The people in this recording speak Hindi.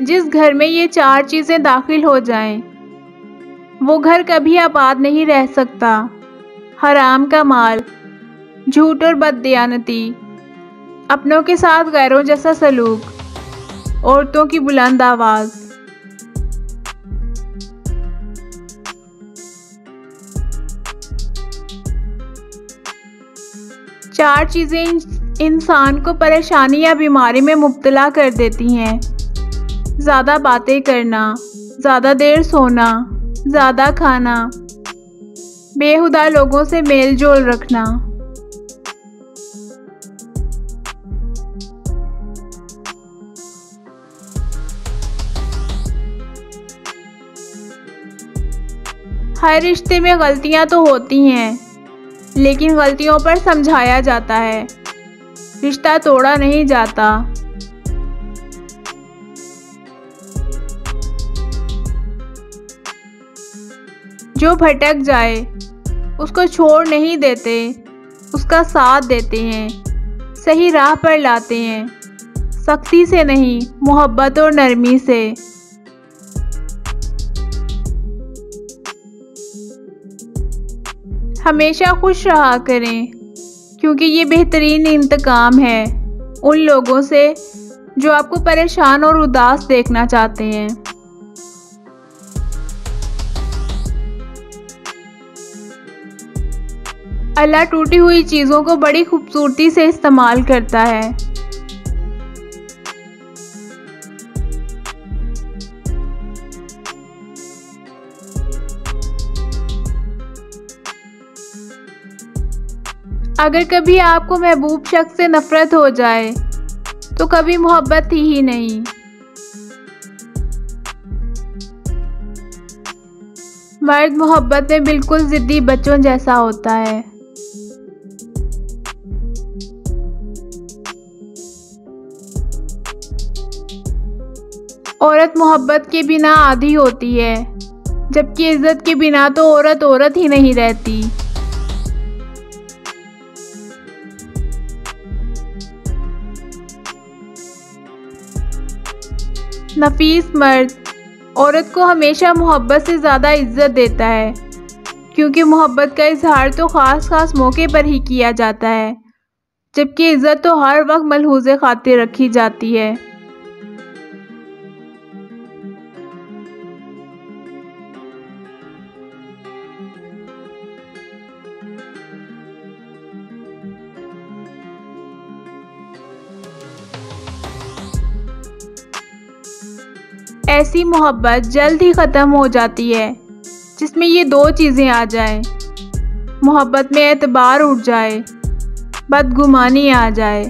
जिस घर में ये चार चीज़ें दाखिल हो जाएँ, वो घर कभी आबाद नहीं रह सकता। हराम का माल झूठ और बददयानती अपनों के साथ गैरों जैसा सलूक औरतों की बुलंद आवाज़। चार चीज़ें इंसान को परेशानी या बीमारी में मुब्तला कर देती हैं। ज़्यादा बातें करना, ज़्यादा देर सोना, ज़्यादा खाना, बेहुदा लोगों से मेल जोल रखना। हर रिश्ते में गलतियाँ तो होती हैं, लेकिन गलतियों पर समझाया जाता है। रिश्ता तोड़ा नहीं जाता। जो भटक जाए, उसको छोड़ नहीं देते, उसका साथ देते हैं, सही राह पर लाते हैं, सख्ती से नहीं, मोहब्बत और नरमी से। हमेशा खुश रहा करें, क्योंकि ये बेहतरीन इंतकाम है, उन लोगों से, जो आपको परेशान और उदास देखना चाहते हैं। अल्लाह टूटी हुई चीज़ों को बड़ी खूबसूरती से इस्तेमाल करता है। अगर कभी आपको महबूब शख्स से नफ़रत हो जाए तो कभी मोहब्बत थी ही नहीं। मर्द मोहब्बत में बिल्कुल ज़िद्दी बच्चों जैसा होता है। औरत मोहब्बत के बिना आधी होती है, जबकि इज़्ज़त के बिना तो औरत औरत ही नहीं रहती। नफीस मर्द, औरत को हमेशा मोहब्बत से ज़्यादा इज़्ज़त देता है, क्योंकि मोहब्बत का इजहार तो ख़ास ख़ास मौके पर ही किया जाता है, जबकि इज़्ज़त तो हर वक्त मलहूज खातिर रखी जाती है। ऐसी मोहब्बत जल्द ही ख़त्म हो जाती है, जिसमें ये दो चीज़ें आ जाए। मोहब्बत में एतबार उठ जाए, बदगुमानी आ जाए।